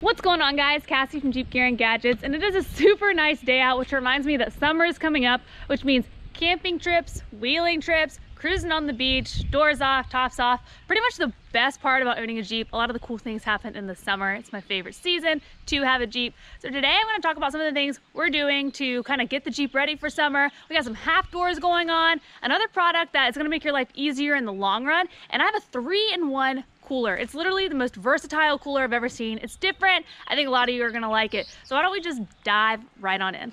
What's going on guys? Cassie from Jeep Gear and Gadgets and it is a super nice day out which reminds me that summer is coming up which means camping trips, wheeling trips, cruising on the beach, doors off, tops off. Pretty much the best part about owning a Jeep. A lot of the cool things happen in the summer. It's my favorite season to have a Jeep. So today I'm gonna talk about some of the things we're doing to kind of get the Jeep ready for summer. We got some half doors going on, another product that is gonna make your life easier in the long run. And I have a three in one cooler. It's literally the most versatile cooler I've ever seen. It's different. I think a lot of you are gonna like it. So why don't we just dive right on in?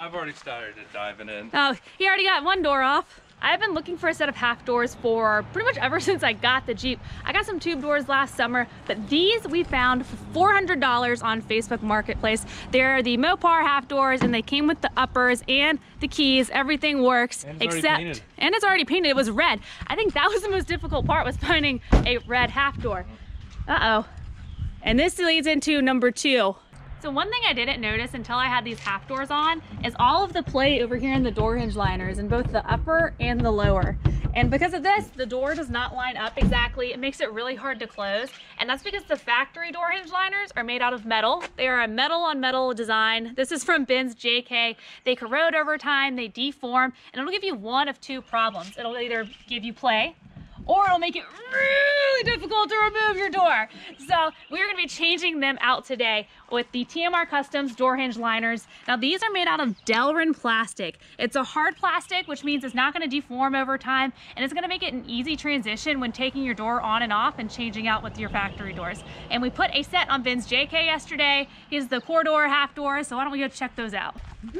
I've already started diving in. Oh, he already got one door off. I've been looking for a set of half doors for pretty much ever since I got the Jeep. I got some tube doors last summer, but these we found for $400 on Facebook Marketplace. They're the Mopar half doors and they came with the uppers and the keys. Everything works And except, and it's already painted. It was red. I think that was the most difficult part was finding a red half door. Uh-oh. And this leads into number two. So one thing I didn't notice until I had these half doors on is all of the play over here in the door hinge liners in both the upper and the lower. And because of this, the door does not line up exactly. It makes it really hard to close. And that's because the factory door hinge liners are made out of metal. They are a metal on metal design. This is from Ben's JK. They corrode over time, they deform, and it'll give you one of two problems. It'll either give you play or it'll make it really difficult to remove your door. So we're gonna be changing them out today with the TMR Customs door hinge liners. Now these are made out of Delrin plastic. It's a hard plastic, which means it's not gonna deform over time, and it's gonna make it an easy transition when taking your door on and off and changing out with your factory doors. And we put a set on Ben's JK yesterday. He's the core door, half door, so why don't we go check those out?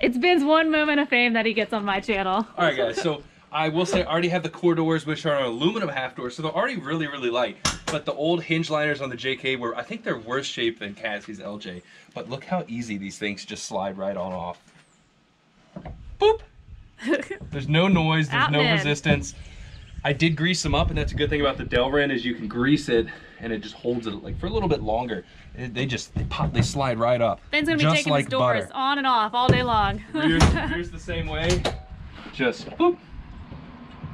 It's Ben's one moment of fame that he gets on my channel. All right, guys. So I will say I already have the core doors, which are an aluminum half doors, so they're already really, really light. But the old hinge liners on the JK were, I think they're worse shape than Cassie's LJ. But look how easy these things just slide right on off. Boop. There's no noise. There's Out no resistance. I did grease them up, and that's a good thing about the Delrin is you can grease it, and it just holds it like for a little bit longer. It- they just they pop, they slide right up. Ben's gonna be taking like his doors butter. on and off all day long. Rears, rears the same way. Just boop.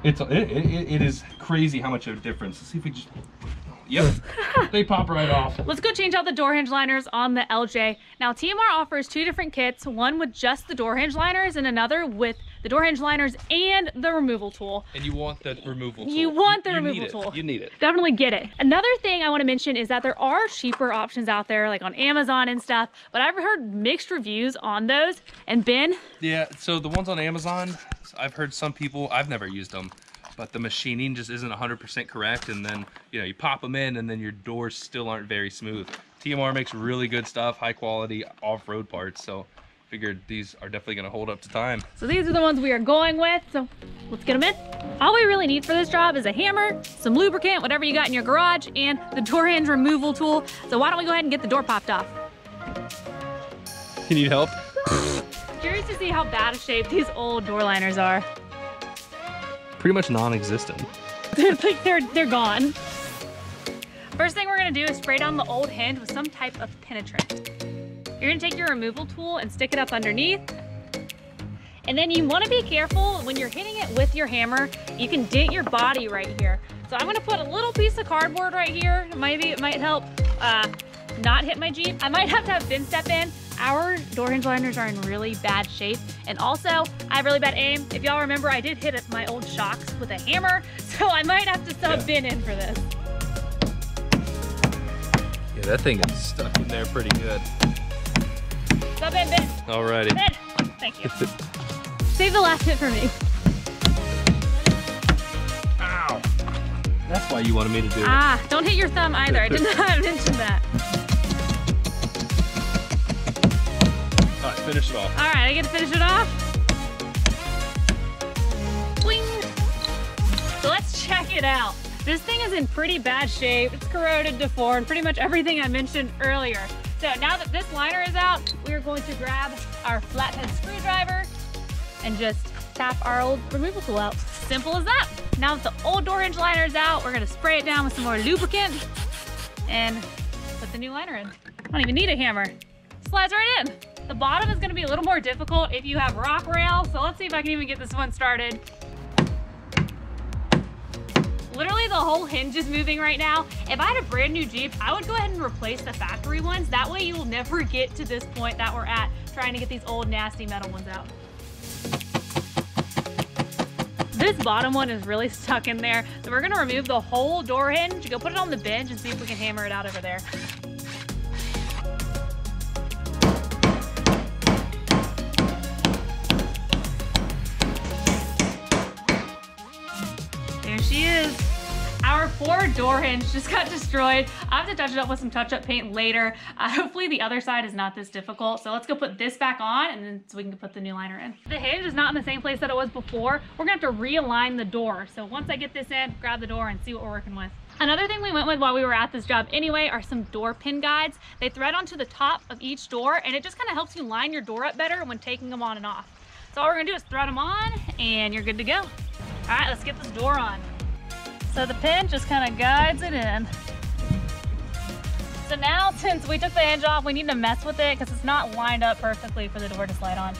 It's it, it, it is crazy how much of a difference. Let's see if we just. Yep, they pop right off. Let's go change out the door hinge liners on the LJ. Now TMR offers two different kits, one with just the door hinge liners and another with the door hinge liners and the removal tool. And you want the removal tool. You want the you removal tool. You need it. Definitely get it. Another thing I want to mention is that there are cheaper options out there like on Amazon and stuff, but I've heard mixed reviews on those. And Ben, Yeah. So the ones on Amazon, I've heard some people. I've never used them, but the machining just isn't 100% correct. And then you know you pop them in, and then your doors still aren't very smooth. TMR makes really good stuff, high quality off-road parts. So figured these are definitely gonna hold up to time. So these are the ones we are going with. So let's get them in. All we really need for this job is a hammer, some lubricant, whatever you got in your garage, and the door hinge removal tool. So why don't we go ahead and get the door popped off? You need help? Curious to see how bad a shape these old door liners are. Pretty much non-existent. They're like they're they're gone. First thing we're gonna do is spray down the old hinge with some type of penetrant. You're gonna take your removal tool and stick it up underneath. And then you wanna be careful when you're hitting it with your hammer, you can dent your body right here. So I'm gonna put a little piece of cardboard right here. Maybe it might help uh, not hit my Jeep. I might have to have Ben step in. Our door hinge liners are in really bad shape. And also, I have really bad aim. If y'all remember, I did hit my old shocks with a hammer. So I might have to sub Yeah. Ben in for this. Yeah, that thing is stuck in there pretty good. Sub in, Ben. Alrighty. Ben. Thank you. Save the last hit for me. Ow! That's why you wanted me to do it. Ah, don't hit your thumb either. I did not mention that. Alright, finish it off. All right, I get to finish it off. Bling. So let's check it out. This thing is in pretty bad shape. It's corroded, deformed, pretty much everything I mentioned earlier. So now that this liner is out, we are going to grab our flathead screwdriver and just tap our old removal tool out. Simple as that. Now that the old door hinge liner is out, we're gonna spray it down with some more lubricant and put the new liner in. I don't even need a hammer. Slides right in. The bottom is gonna be a little more difficult if you have rock rail, so let's see if I can even get this one started. Literally the whole hinge is moving right now. If I had a brand new Jeep, I would go ahead and replace the factory ones. That way you will never get to this point that we're at trying to get these old nasty metal ones out. This bottom one is really stuck in there. So we're gonna remove the whole door hinge, go put it on the bench and see if we can hammer it out over there. There hinge just got destroyed. I have to touch it up with some touch-up paint later. Uh, hopefully the other side is not this difficult. So let's go put this back on and then so we can put the new liner in. The hinge is not in the same place that it was before. We're gonna have to realign the door. So once I get this in, grab the door and see what we're working with. Another thing we went with while we were at this job anyway are some door pin guides. They thread onto the top of each door and it just kind of helps you line your door up better when taking them on and off. So all we're gonna do is thread them on and you're good to go. All right, let's get this door on. So the pin just kind of guides it in. So now since we took the hinge off, we need to mess with it because it's not lined up perfectly for the door to slide on.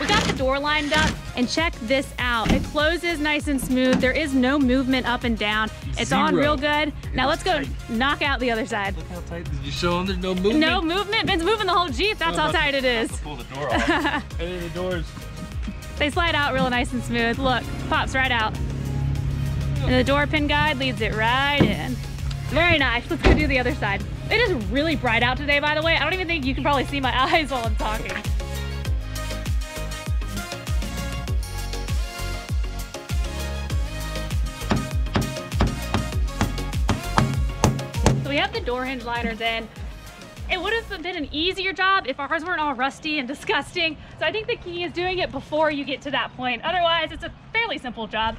We got the door lined up and check this out. It closes nice and smooth. There is no movement up and down. It's on real good. Now let's go tight. knock out the other side. Look how tight. Did you show them there's no movement? No movement. Ben's moving the whole Jeep. That's how tight it is. Pull the door off. and then the doors. They slide out real nice and smooth. Look, pops right out. And the door pin guide leads it right in. Very nice. Let's go do the other side. It is really bright out today, by the way. I don't even think you can probably see my eyes while I'm talking. So we have the door hinge liners in. It would have been an easier job if ours weren't all rusty and disgusting. So I think the key is doing it before you get to that point. Otherwise, it's a fairly simple job.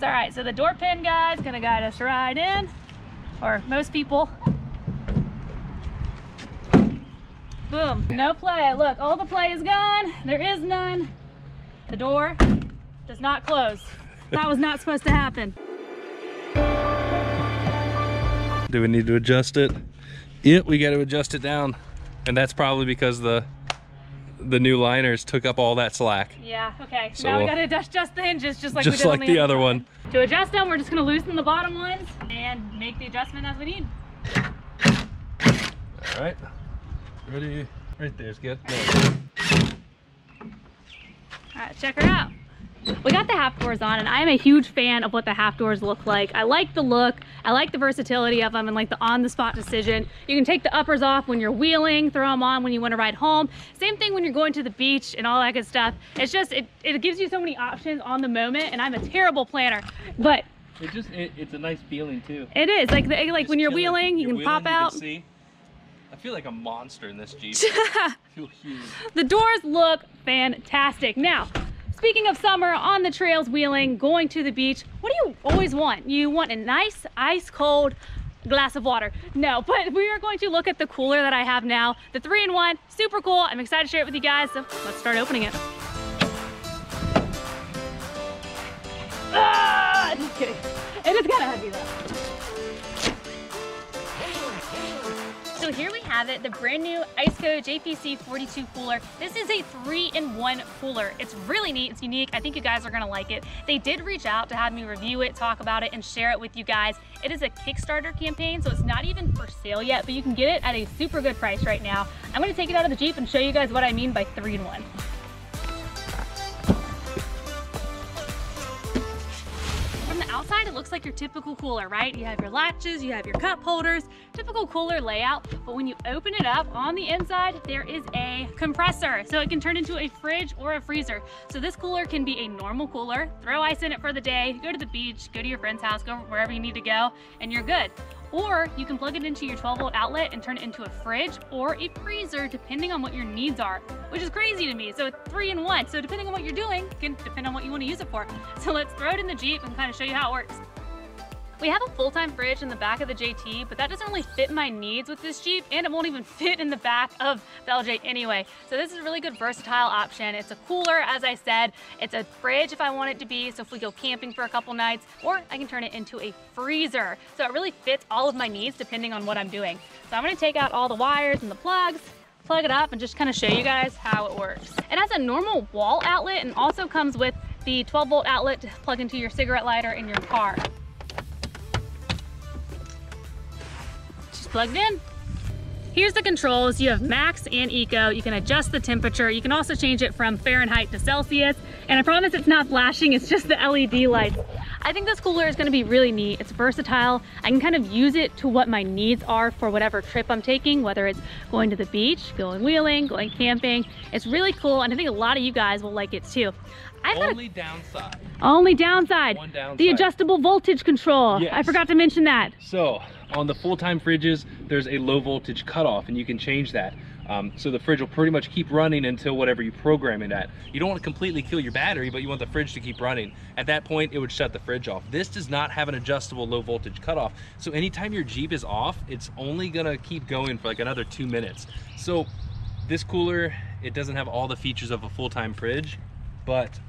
So, all right, so the door pin guy's gonna guide us right in, or most people. Boom, no play. Look, all the play is gone. There is none. The door does not close. That was not supposed to happen. Do we need to adjust it? Yep, we got to adjust it down. And that's probably because the the new liners took up all that slack. Yeah, okay. So now we gotta adjust just the hinges just like we Just did like on the other one. side. To adjust them, we're just gonna loosen the bottom ones and make the adjustment as we need. All right. Ready? Right there's good. All right, check her out. We got the half doors on and I am a huge fan of what the half doors look like. I like the look, I like the versatility of them and like the on the spot decision. You can take the uppers off when you're wheeling, throw them on when you wanna ride home. Same thing when you're going to the beach and all that good stuff. It's just, it, it gives you so many options on the moment and I'm a terrible planner, but It just it, it's a nice feeling too. it is like, the, like when you're wheeling, you You're can pop wheeling, you out. see. I feel like a monster in this Jeep. I feel huge. The doors look fantastic. Now, speaking of summer, on the trails, wheeling, going to the beach, what do you always want? You want a nice, ice cold glass of water. No, but we are going to look at the cooler that I have now, the three in one, super cool. I'm excited to share it with you guys, so let's start opening it. Ah, just kidding. It is kind of heavy though. Have it, the brand new Iceco JPC 42 cooler. This is a three-in-one cooler. It's really neat, it's unique. I think you guys are gonna like it. They did reach out to have me review it, talk about it, and share it with you guys. It is a Kickstarter campaign, so it's not even for sale yet, but you can get it at a super good price right now. I'm gonna take it out of the Jeep and show you guys what I mean by three-in-one. It looks like your typical cooler, right? You have your latches, you have your cup holders, typical cooler layout. But when you open it up on the inside, there is a compressor. So it can turn into a fridge or a freezer. So this cooler can be a normal cooler, throw ice in it for the day, go to the beach, go to your friend's house, go wherever you need to go, and you're good. Or you can plug it into your 12 volt outlet and turn it into a fridge or a freezer depending on what your needs are, which is crazy to me. So it's three in one. So depending on what you're doing, can depend on what you want to use it for. So let's throw it in the Jeep and kind of show you how it works. We have a full-time fridge in the back of the JT, but that doesn't really fit my needs with this Jeep, and it won't even fit in the back of the LJ anyway. So this is a really good versatile option. It's a cooler, as I said. It's a fridge if I want it to be, so if we go camping for a couple nights, or I can turn it into a freezer. So it really fits all of my needs depending on what I'm doing. So I'm gonna take out all the wires and the plugs, plug it up and just kind of show you guys how it works. It has a normal wall outlet and also comes with the 12 volt outlet to plug into your cigarette lighter in your car. Plugged in. Here's the controls. You have max and eco. You can adjust the temperature. You can also change it from Fahrenheit to Celsius. And I promise it's not flashing, it's just the LED lights. I think this cooler is gonna be really neat. It's versatile. I can kind of use it to what my needs are for whatever trip I'm taking, whether it's going to the beach, going wheeling, going camping. It's really cool, and I think a lot of you guys will like it too. I've got a Only downside. only downside, One downside. the adjustable voltage control. I forgot to mention that. So on the full-time fridges, there's a low voltage cutoff and you can change that. Um, so the fridge will pretty much keep running until whatever you program it at. You don't want to completely kill your battery, but you want the fridge to keep running. At that point, it would shut the fridge off. This does not have an adjustable low voltage cutoff. So anytime your Jeep is off, it's only gonna keep going for like another two minutes. So this cooler, it doesn't have all the features of a full-time fridge, but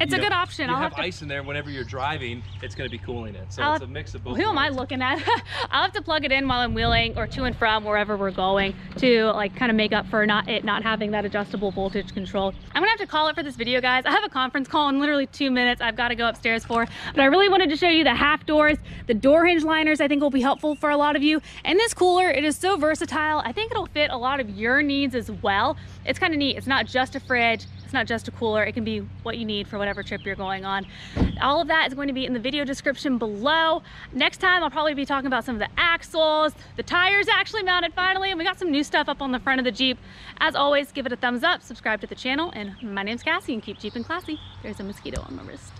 It's a know, good option. You I'll have, have to ice in there whenever you're driving, it's gonna be cooling it. So I'll- it's a mix of both. Who am I looking at? I'll have to plug it in while I'm wheeling or to and from wherever we're going to like kind of make up for not it not having that adjustable voltage control. I'm gonna have to call it for this video, guys. I have a conference call in literally two minutes. I've got to go upstairs for, but I really wanted to show you the half doors, the door hinge liners. I think will be helpful for a lot of you. And this cooler, it is so versatile. I think it'll fit a lot of your needs as well. It's kind of neat. It's not just a fridge. Not just a cooler. It can be what you need for whatever trip you're going on. All of that is going to be in the video description below. Next time, I'll probably be talking about some of the axles. The tires actually mounted finally, and we got some new stuff up on the front of the Jeep. As always, give it a thumbs up, subscribe to the channel, and my name's Cassie, and keep Jeeping classy. There's a mosquito on my wrist.